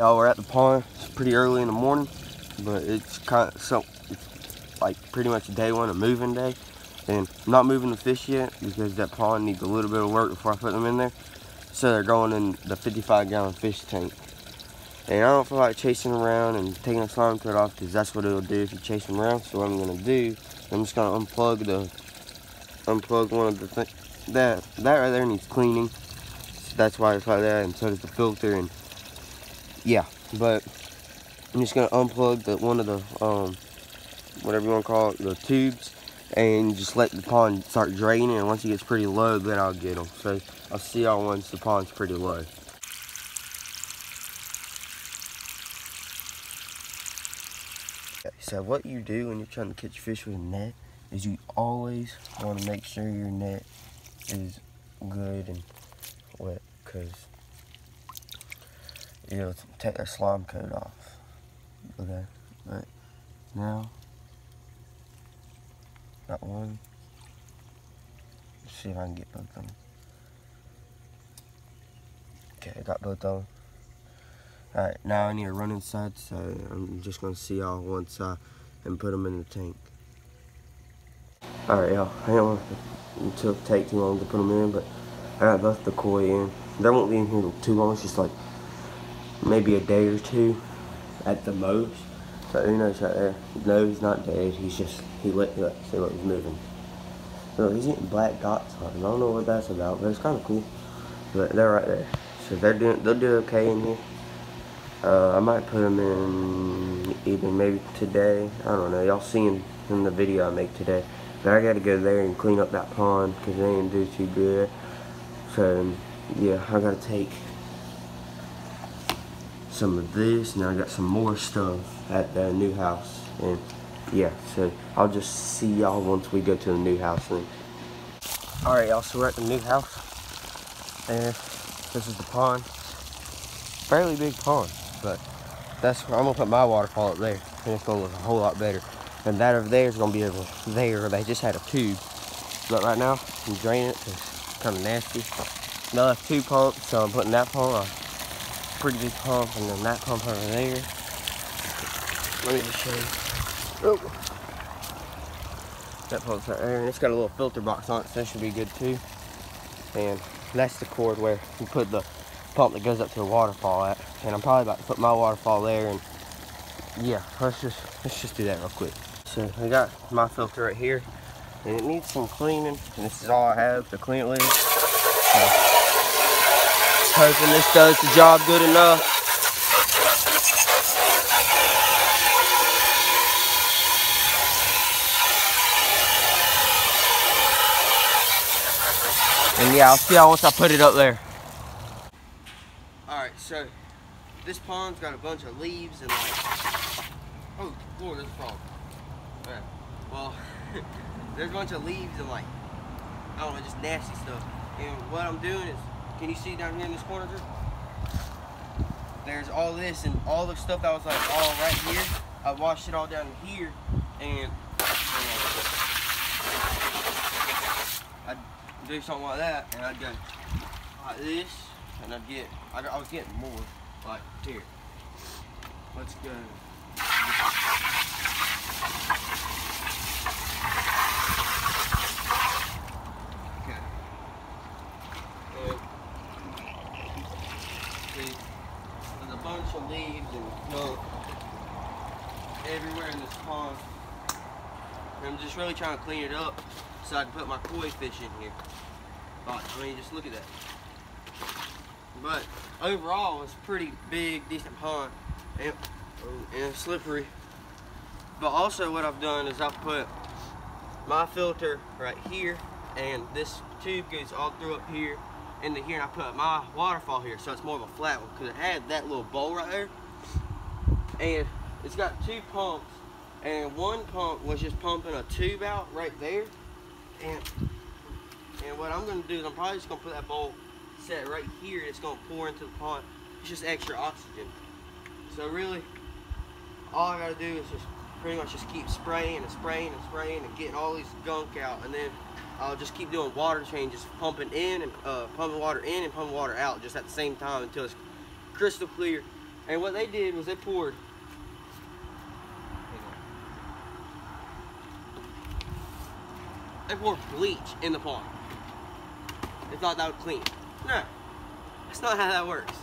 Y'all, we're at the pond. It's pretty early in the morning, but it's kind of so, it's like pretty much day one, a moving day. And I'm not moving the fish yet because that pond needs a little bit of work before I put them in there. So they're going in the 55 gallon fish tank. And I don't feel like chasing around and taking a slime coat off because that's what it'll do if you chase them around. So what I'm gonna do, I'm just gonna unplug the, unplug one of the things. That, that right there needs cleaning. So that's why it's like that and so does the filter and yeah, but I'm just gonna unplug the one of the um whatever you want to call it, the tubes, and just let the pond start draining. And once it gets pretty low, then I'll get them. So I'll see y'all once the pond's pretty low. So what you do when you're trying to catch fish with a net is you always want to make sure your net is good and wet because it'll take that slime coat off. Okay, but now, got one. Let's see if I can get both of them. Okay, I got both of them. Alright, now I need to run inside, so I'm just going to see y'all once I and put them in the tank. Alright, y'all, I don't want to take too long to put them in, but I got both the koi in. They won't be in here too long, it's just like maybe a day or two at the most. So Uno's right there. No, he's not dead. He's just, he let, look, see what he's moving. So he's getting black dots on him. I don't know what that's about, but it's kind of cool. But they're right there. So they're doing, they'll do okay in here. Uh, I might put them in either maybe today. I don't know. Y'all seen in the video I make today. But I got to go there and clean up that pond because they didn't do too good. So, yeah, I got to take some of this. Now I got some more stuff at the new house. And, yeah, so I'll just see y'all once we go to the new house. Then. Alright, y'all, so we're at the new house. And this is the pond. Fairly big pond but that's I'm gonna put my waterfall up there and it's gonna look a whole lot better. And that over there is gonna be over there. They just had a tube. But right now, I'm draining it it's kind of nasty. Now I have two pumps, so I'm putting that pump, a pretty big pump, and then that pump over there. Let me just show you. Oh. That pump's right there, and it's got a little filter box on it, so that should be good too. And that's the cord where you put the pump that goes up to the waterfall at. And I'm probably about to put my waterfall there and yeah, let's just let's just do that real quick. So I got my filter right here and it needs some cleaning and this is all I have to clean it with. So, hoping this does the job good enough. And yeah, I'll see y'all once I put it up there. Alright, so this pond's got a bunch of leaves and like, oh lord, there's a frog. Well, there's a bunch of leaves and like, I don't know, just nasty stuff. And what I'm doing is, can you see down here in this corner? There's all this and all the stuff that was like all right here. I washed it all down here and I'd do something like that and I'd go like this and I'd get, I, I was getting more, like, here. Let's go. Okay. And, see, there's a bunch of leaves and gunk everywhere in this pond. And I'm just really trying to clean it up so I can put my koi fish in here. But, I mean, just look at that. But overall, it's pretty big, decent pond, and, and slippery. But also what I've done is I've put my filter right here, and this tube goes all through up here into here, and I put my waterfall here, so it's more of a flat one, because it had that little bowl right there, and it's got two pumps, and one pump was just pumping a tube out right there, and and what I'm to do is I'm probably just to put that bowl set right here it's to pour into the pond. It's just extra oxygen. So really, all I got to do is just pretty much just keep spraying and spraying and spraying and getting all these gunk out. And then I'll just keep doing water changes, pumping in and uh, pumping water in and pumping water out just at the same time until it's crystal clear And what they did was they poured. They poured bleach in the pond. They thought that would clean. No, that's not how that works.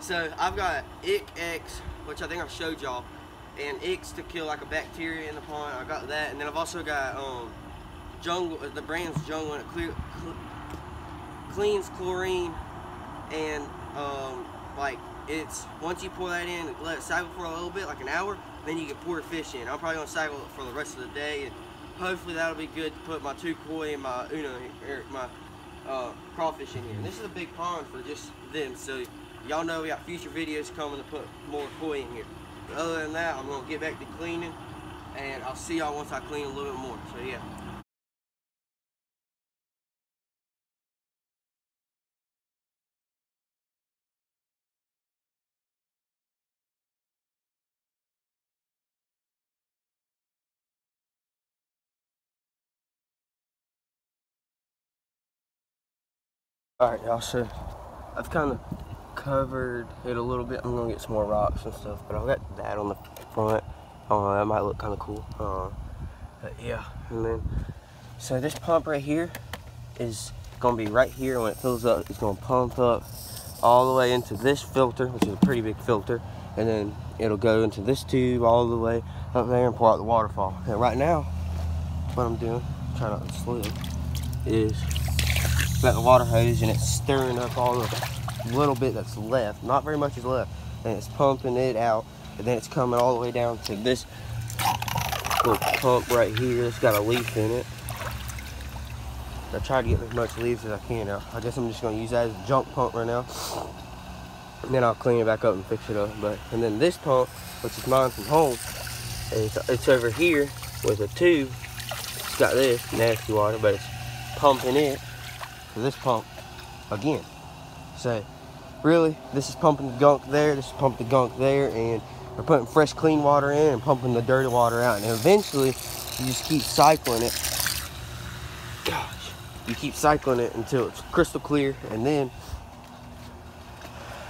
So I've got Ick X, which I think I showed y'all, and Ix to kill like a bacteria in the pond. I got that, and then I've also got um, Jungle. The brand's Jungle, and it clear, cl cleans chlorine and um, like it's once you pour that in, let it cycle for a little bit, like an hour, then you can pour fish in. I'm probably gonna cycle it for the rest of the day, and hopefully that'll be good to put my two koi and my Uno, or my uh, crawfish in here. And this is a big pond for just them, so y'all know we got future videos coming to put more koi in here. But other than that, I'm gonna get back to cleaning, and I'll see y'all once I clean a little bit more. So yeah. Alright y'all, so I've kind of covered it a little bit. I'm gonna get some more rocks and stuff, but I've got that on the front. Oh, that might look kind of cool. Uh, but yeah, and then, so this pump right here is gonna be right here. When it fills up, it's gonna pump up all the way into this filter, which is a pretty big filter. And then it'll go into this tube all the way up there and pour out the waterfall. And right now, what I'm doing, trying not to slip, is got the water hose and it's stirring up all the little bit that's left. Not very much is left. And it's pumping it out. And then it's coming all the way down to this little pump right here. It's got a leaf in it. I try to get as much leaves as I can now. I guess I'm just gonna use that as a junk pump right now. And then I'll clean it back up and fix it up. But and then this pump, which is mine from home, it's, it's over here with a tube. It's got this nasty water, but it's pumping it for this pump again. So really, this is pumping the gunk there, this is pumping the gunk there, and we're putting fresh clean water in and pumping the dirty water out. And eventually, you just keep cycling it. Gosh, you keep cycling it until it's crystal clear, and then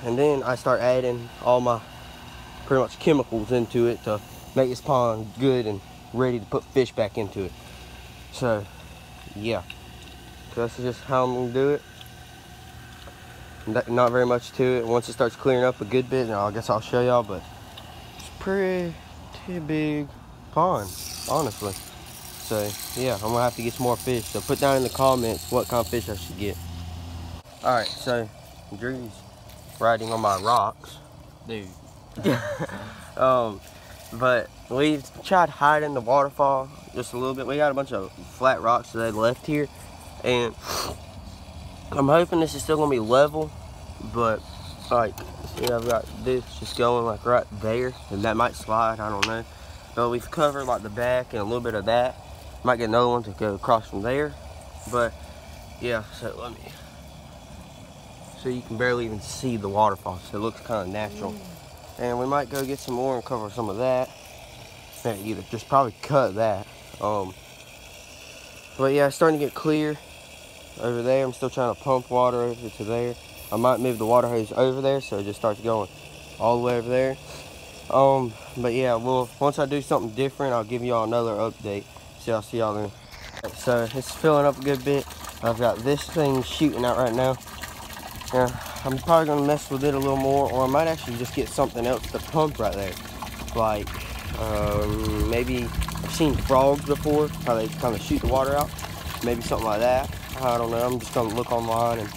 and then I start adding all my pretty much chemicals into it to make this pond good and ready to put fish back into it. So, yeah. So that's just how I'm gonna do it. Not very much to it. Once it starts clearing up a good bit, I guess I'll show y'all, but it's pretty big pond, honestly. So yeah, I'm gonna have to get some more fish. So put down in the comments what kind of fish I should get. All right, so Drew's riding on my rocks. Dude. um, but we've tried hiding the waterfall just a little bit. We got a bunch of flat rocks that they left here and I'm hoping this is still gonna be level but like yeah I've got this just going like right there and that might slide I don't know. But we've covered like the back and a little bit of that. Might get another one to go across from there. But yeah so let me so you can barely even see the waterfall so it looks kind of natural and we might go get some more and cover some of that either just probably cut that um but yeah it's starting to get clear over there. I'm still trying to pump water over to there. I might move the water hose over there so it just starts going all the way over there. Um, but yeah, well, once I do something different, I'll give y'all another update. So I'll see y'all then. So it's filling up a good bit. I've got this thing shooting out right now. Yeah, I'm probably gonna mess with it a little more, or I might actually just get something else to pump right there. Like, um, maybe I've seen frogs before, how they kind of shoot the water out. Maybe something like that. I don't know. I'm just gonna look online and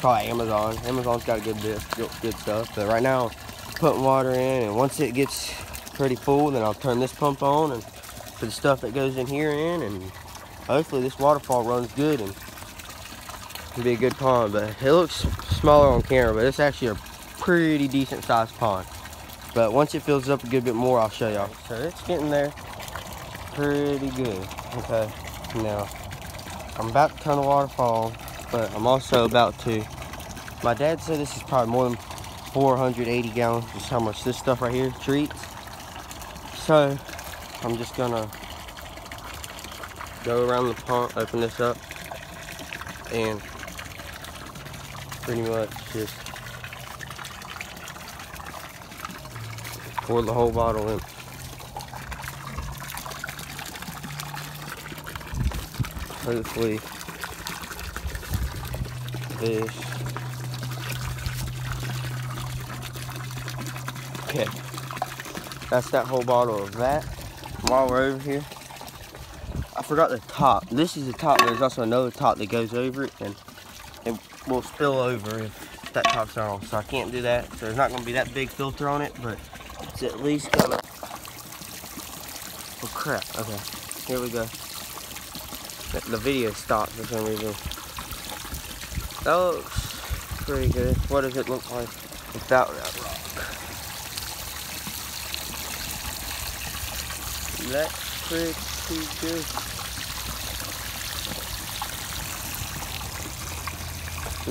try Amazon. Amazon's got a good bit, good stuff. But right now, putting water in, and once it gets pretty full, then I'll turn this pump on and put the stuff that goes in here in, and hopefully this waterfall runs good and be a good pond. But it looks smaller on camera, but it's actually a pretty decent sized pond. But once it fills up a good bit more, I'll show y'all. So it's getting there pretty good. Okay, now I'm about to turn the waterfall, but I'm also about to. My dad said this is probably more than 480 gallons, just how much this stuff right here treats. So, I'm just gonna go around the pump, open this up, and pretty much just Pour the whole bottle in. Hopefully this. Okay. That's that whole bottle of that. While we're over here, I forgot the top. This is the top. There's also another top that goes over it, and it will spill over if that top's on. So I can't do that. So there's not going to be that big filter on it, but it's at least gonna. Oh crap! Okay, here we go. The video stopped for some reason. That looks pretty good. What does it look like without that rock? That's pretty good.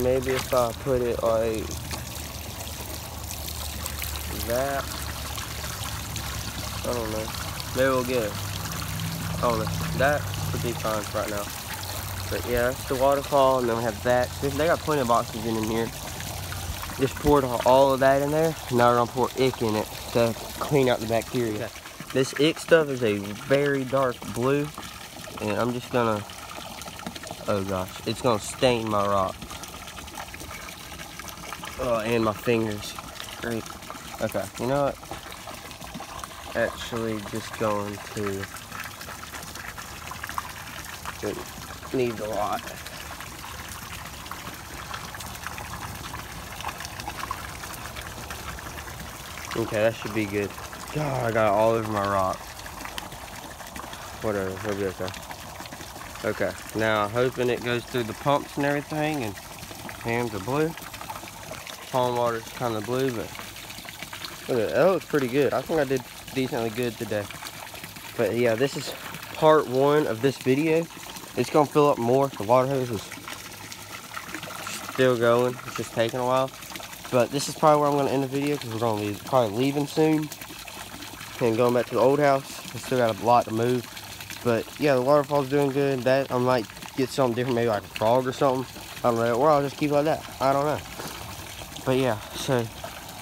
Maybe if I put it like that. I don't know. Maybe we'll get it. I don't know. That fine right now. But yeah, that's the waterfall, and then we have that. They got plenty of oxygen in here. Just poured all of that in there. Now we're gonna pour ick in it to clean out the bacteria. Okay. This ick stuff is a very dark blue, and I'm just gonna, oh gosh, it's gonna stain my rock. Oh, and my fingers. Great. Okay, you know what? Actually, just going to, it needs a lot. Okay, that should be good. God, I got all over my rock. Whatever, we'll be okay. Okay, now hoping it goes through the pumps and everything and hands are blue. Pond water's kind of blue, but look at that looks pretty good. I think I did decently good today. But yeah, this is part one of this video. It's gonna fill up more. The water hose is still going. It's just taking a while. But this is probably where I'm gonna end the video because we're gonna be probably leaving soon and going back to the old house. I still got a lot to move. But yeah, the waterfall's doing good. That I might get something different, maybe like a frog or something. I don't know. Or I'll just keep like that. I don't know. But yeah, so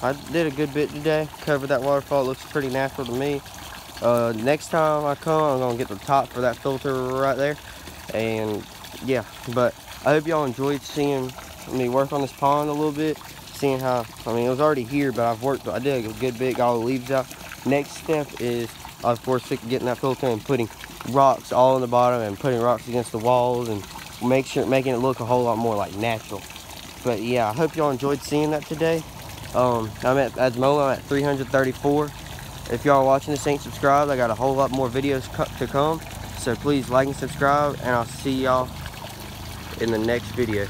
I did a good bit today. Covered that waterfall. It looks pretty natural to me. Uh, next time I come, I'm gonna get the top for that filter right there. And yeah, but I hope y'all enjoyed seeing me work on this pond a little bit. Seeing how, I mean, it was already here, but I've worked, I did a good bit, got all the leaves out. Next step is, of course, getting that filter and putting rocks all in the bottom and putting rocks against the walls and make sure, making it look a whole lot more like natural. But yeah, I hope y'all enjoyed seeing that today. Um, I'm at, as Molo, I'm at 334. If y'all watching this ain't subscribed, I got a whole lot more videos to come. So please like and subscribe, and I'll see y'all in the next video.